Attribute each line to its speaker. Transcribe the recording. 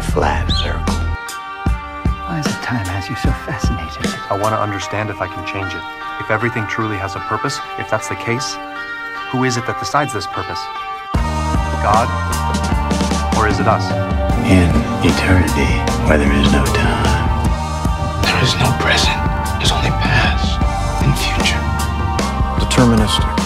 Speaker 1: a flat circle.
Speaker 2: Why is time has you so fascinated?
Speaker 3: I want to understand if I can change it. If everything truly has a purpose, if that's the case, who is it that decides this purpose? God? Or is it us?
Speaker 1: In eternity, where there is no time,
Speaker 4: there is no present, there's only past and future. Deterministic.